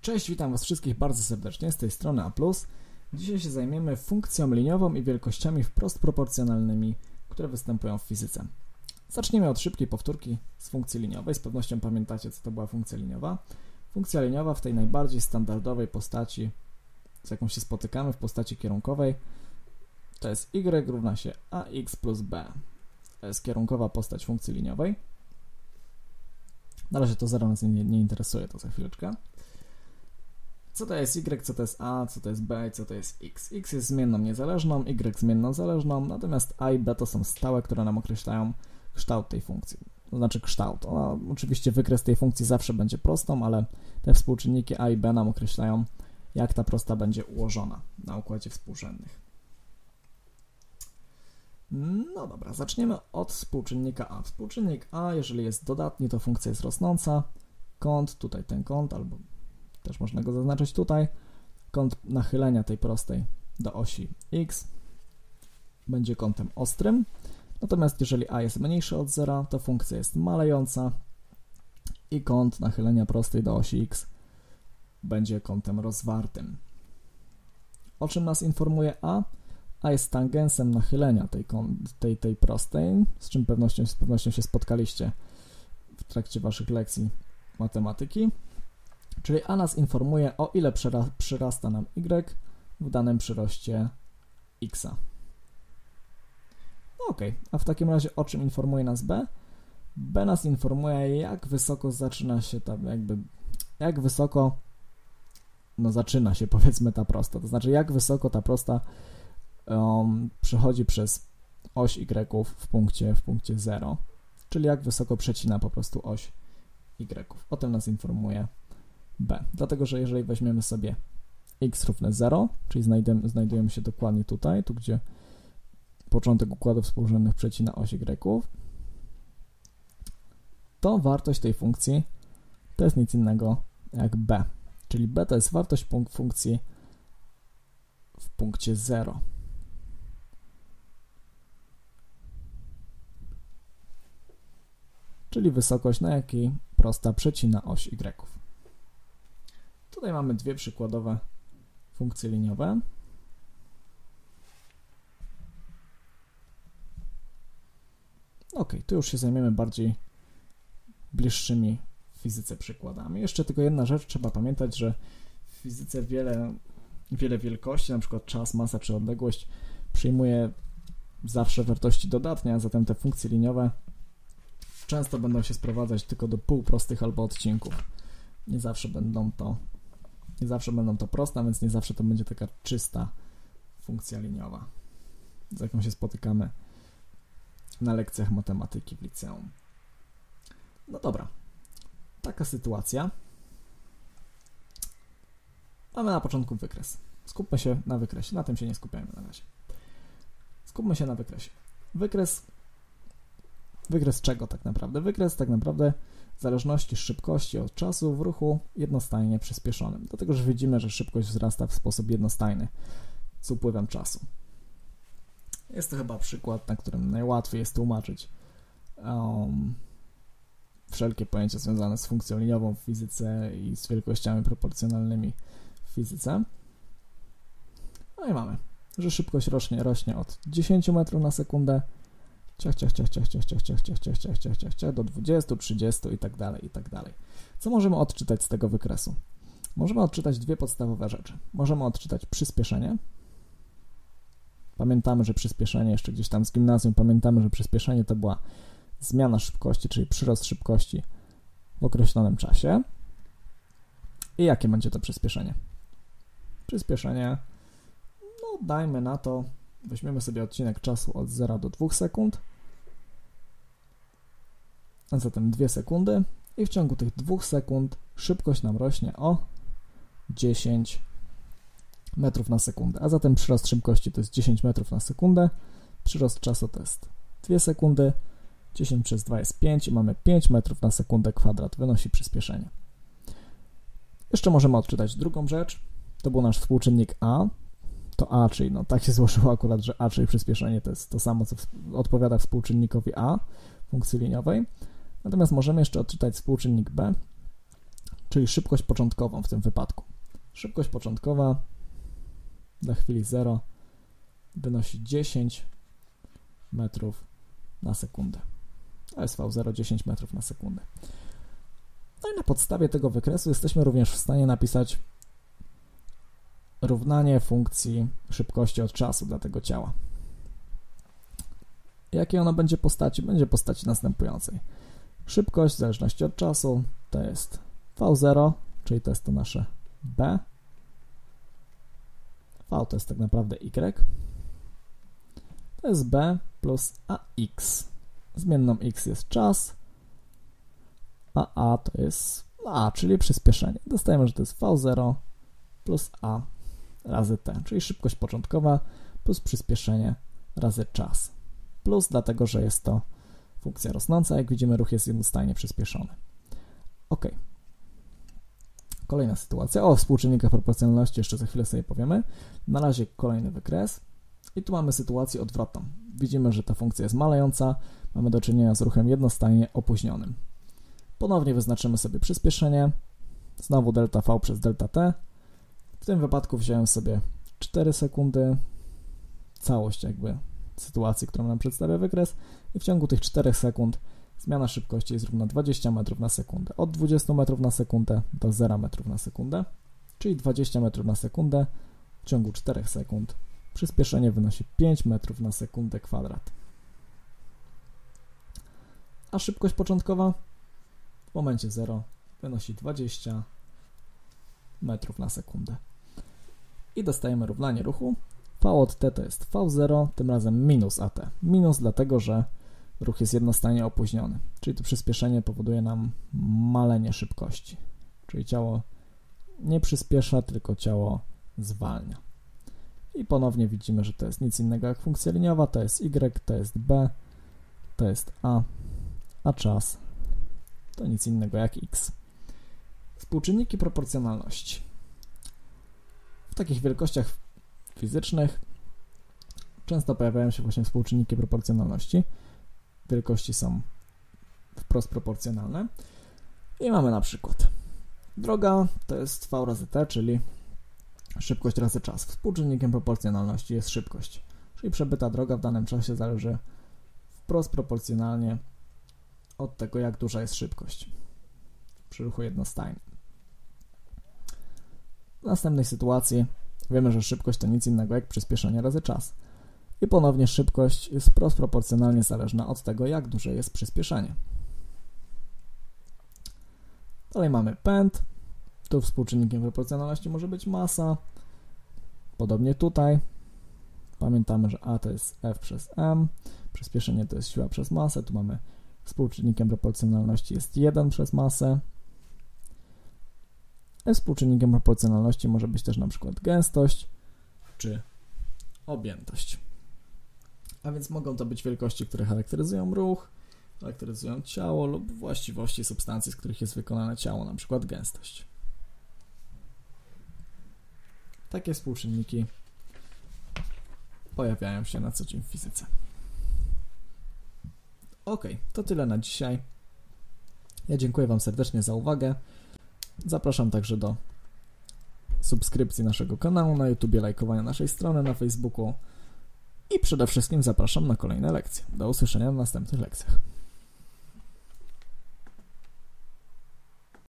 Cześć, witam Was wszystkich bardzo serdecznie z tej strony A+. Dzisiaj się zajmiemy funkcją liniową i wielkościami wprost proporcjonalnymi, które występują w fizyce. Zacznijmy od szybkiej powtórki z funkcji liniowej. Z pewnością pamiętacie, co to była funkcja liniowa. Funkcja liniowa w tej najbardziej standardowej postaci, z jaką się spotykamy, w postaci kierunkowej, to jest y równa się ax plus b. To jest kierunkowa postać funkcji liniowej. Na razie to zero nas nie, nie interesuje, to za chwileczkę. Co to jest y, co to jest a, co to jest b i co to jest x. x jest zmienną niezależną, y zmienną zależną, natomiast a i b to są stałe, które nam określają kształt tej funkcji. To znaczy kształt. Ona, oczywiście wykres tej funkcji zawsze będzie prostą, ale te współczynniki a i b nam określają, jak ta prosta będzie ułożona na układzie współrzędnych. No dobra, zaczniemy od współczynnika a. Współczynnik a, jeżeli jest dodatni, to funkcja jest rosnąca. Kąt, tutaj ten kąt, albo też można go zaznaczyć tutaj. Kąt nachylenia tej prostej do osi x będzie kątem ostrym. Natomiast jeżeli a jest mniejszy od zera, to funkcja jest malejąca i kąt nachylenia prostej do osi x będzie kątem rozwartym. O czym nas informuje a? A jest tangensem nachylenia tej, tej, tej prostej, z czym pewnością, z pewnością się spotkaliście w trakcie waszych lekcji matematyki. Czyli a nas informuje, o ile przyrasta nam y w danym przyroście x. No ok, a w takim razie o czym informuje nas b? b nas informuje, jak wysoko zaczyna się ta, jakby, jak wysoko no zaczyna się powiedzmy ta prosta, to znaczy jak wysoko ta prosta um, przechodzi przez oś y w punkcie, w punkcie 0, czyli jak wysoko przecina po prostu oś y. O tym nas informuje b. Dlatego, że jeżeli weźmiemy sobie x równe 0, czyli znajdujemy, znajdujemy się dokładnie tutaj, tu gdzie początek układów współrzędnych przecina oś y, to wartość tej funkcji to jest nic innego jak b. Czyli b to jest wartość funkcji w punkcie 0. Czyli wysokość, na jakiej prosta przecina oś y. Tutaj mamy dwie przykładowe funkcje liniowe. Ok, tu już się zajmiemy bardziej bliższymi fizyce przykładami. Jeszcze tylko jedna rzecz, trzeba pamiętać, że w fizyce wiele, wiele wielkości, na przykład czas, masa czy odległość, przyjmuje zawsze wartości dodatnie, a zatem te funkcje liniowe często będą się sprowadzać tylko do półprostych albo odcinków. Nie zawsze będą to nie zawsze będą to proste, więc nie zawsze to będzie taka czysta funkcja liniowa, z jaką się spotykamy na lekcjach matematyki w liceum. No dobra, taka sytuacja. Mamy na początku wykres. Skupmy się na wykresie, na tym się nie skupiajmy na razie. Skupmy się na wykresie. Wykres Wykres czego tak naprawdę? Wykres tak naprawdę zależności szybkości od czasu w ruchu jednostajnie przyspieszonym. Dlatego, że widzimy, że szybkość wzrasta w sposób jednostajny z upływem czasu. Jest to chyba przykład, na którym najłatwiej jest tłumaczyć um, wszelkie pojęcia związane z funkcją liniową w fizyce i z wielkościami proporcjonalnymi w fizyce. No i mamy, że szybkość rośnie, rośnie od 10 metrów na sekundę ciach, ciach, ciach, ciach, ciach, ciach, ciach, ciach, ciach, ciach, ciach, ciach, ciach, do 20, 30 i tak dalej, i tak dalej. Co możemy odczytać z tego wykresu? Możemy odczytać dwie podstawowe rzeczy. Możemy odczytać przyspieszenie. Pamiętamy, że przyspieszenie, jeszcze gdzieś tam z gimnazjum, pamiętamy, że przyspieszenie to była zmiana szybkości, czyli przyrost szybkości w określonym czasie. I jakie będzie to przyspieszenie? Przyspieszenie, no dajmy na to Weźmiemy sobie odcinek czasu od 0 do 2 sekund, a zatem 2 sekundy i w ciągu tych 2 sekund szybkość nam rośnie o 10 metrów na sekundę, a zatem przyrost szybkości to jest 10 metrów na sekundę, przyrost czasu to jest 2 sekundy, 10 przez 2 jest 5 i mamy 5 metrów na sekundę kwadrat, wynosi przyspieszenie. Jeszcze możemy odczytać drugą rzecz, to był nasz współczynnik A, A, czyli no tak się złożyło akurat, że A, czyli przyspieszenie to jest to samo, co odpowiada współczynnikowi A funkcji liniowej. Natomiast możemy jeszcze odczytać współczynnik b, czyli szybkość początkową w tym wypadku. Szybkość początkowa dla chwili 0 wynosi 10 metrów na sekundę. SV0 10 metrów na sekundę. No i na podstawie tego wykresu jesteśmy również w stanie napisać równanie funkcji szybkości od czasu dla tego ciała. Jakie ono będzie postaci? Będzie postaci następującej. Szybkość w zależności od czasu to jest V0, czyli to jest to nasze B. V to jest tak naprawdę Y. To jest B plus AX. Zmienną X jest czas, a A to jest A, czyli przyspieszenie. Dostajemy, że to jest V0 plus A razy T, czyli szybkość początkowa plus przyspieszenie razy czas. Plus dlatego, że jest to funkcja rosnąca, jak widzimy ruch jest jednostajnie przyspieszony. Ok. Kolejna sytuacja. O współczynnikach proporcjonalności jeszcze za chwilę sobie powiemy. Na razie kolejny wykres. I tu mamy sytuację odwrotną. Widzimy, że ta funkcja jest malejąca. Mamy do czynienia z ruchem jednostajnie opóźnionym. Ponownie wyznaczymy sobie przyspieszenie. Znowu delta V przez delta T. W tym wypadku wziąłem sobie 4 sekundy. Całość jakby sytuacji, którą nam przedstawia wykres. I w ciągu tych 4 sekund zmiana szybkości jest równa 20 metrów na sekundę. Od 20 metrów na sekundę do 0 metrów na sekundę. Czyli 20 metrów na sekundę w ciągu 4 sekund. Przyspieszenie wynosi 5 metrów na sekundę kwadrat. A szybkość początkowa w momencie 0 wynosi 20 metrów na sekundę. I dostajemy równanie ruchu. V od t to jest V0, tym razem minus AT. Minus dlatego, że ruch jest jednostajnie opóźniony, czyli to przyspieszenie powoduje nam malenie szybkości, czyli ciało nie przyspiesza, tylko ciało zwalnia. I ponownie widzimy, że to jest nic innego jak funkcja liniowa, to jest y, to jest b, to jest a, a czas to nic innego jak x. Współczynniki proporcjonalności. Takich wielkościach fizycznych często pojawiają się właśnie współczynniki proporcjonalności. Wielkości są wprost proporcjonalne. I mamy na przykład droga to jest v razy t, czyli szybkość razy czas. Współczynnikiem proporcjonalności jest szybkość, czyli przebyta droga w danym czasie zależy wprost proporcjonalnie od tego, jak duża jest szybkość przy ruchu jednostajnym. W następnej sytuacji wiemy, że szybkość to nic innego jak przyspieszenie razy czas. I ponownie szybkość jest wprost proporcjonalnie zależna od tego, jak duże jest przyspieszenie. Dalej mamy pęd. Tu współczynnikiem proporcjonalności może być masa. Podobnie tutaj. Pamiętamy, że A to jest F przez M. Przyspieszenie to jest siła przez masę. Tu mamy Współczynnikiem proporcjonalności jest 1 przez masę. Współczynnikiem proporcjonalności może być też przykład gęstość czy objętość. A więc mogą to być wielkości, które charakteryzują ruch, charakteryzują ciało lub właściwości substancji, z których jest wykonane ciało, przykład gęstość. Takie współczynniki pojawiają się na co dzień w fizyce. Ok, to tyle na dzisiaj. Ja dziękuję Wam serdecznie za uwagę. Zapraszam także do subskrypcji naszego kanału na YouTube, lajkowania naszej strony na Facebooku i przede wszystkim zapraszam na kolejne lekcje. Do usłyszenia w następnych lekcjach.